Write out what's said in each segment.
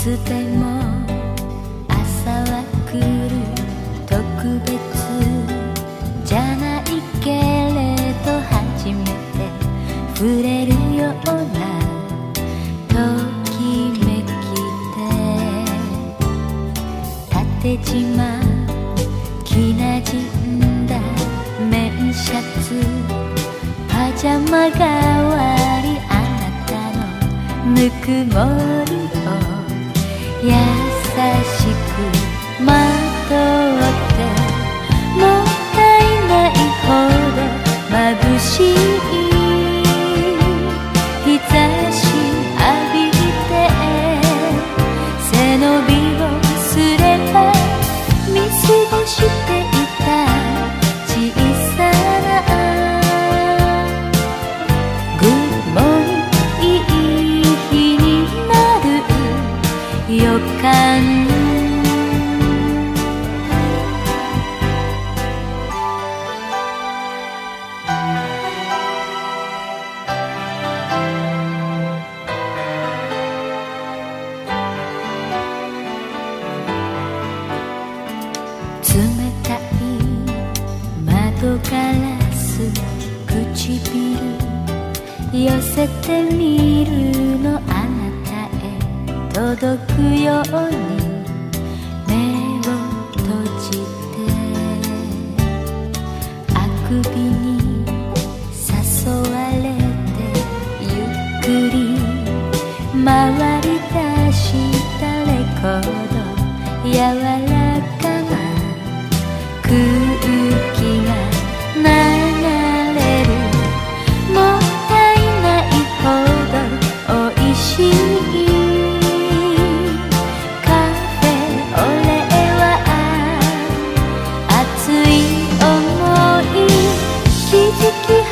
つでも朝は来る。特別じゃないけれど初めて触れるような縦縞着なじんだ綿シャツ。パジャマ代わりあなたのぬくもりを。優しくま窓ガラス唇寄せてみるのあなたへ届くように目を閉じてあくびに誘われてゆっくり回り出したレコード柔らか你。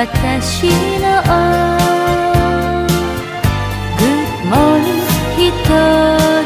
私の Good morning 人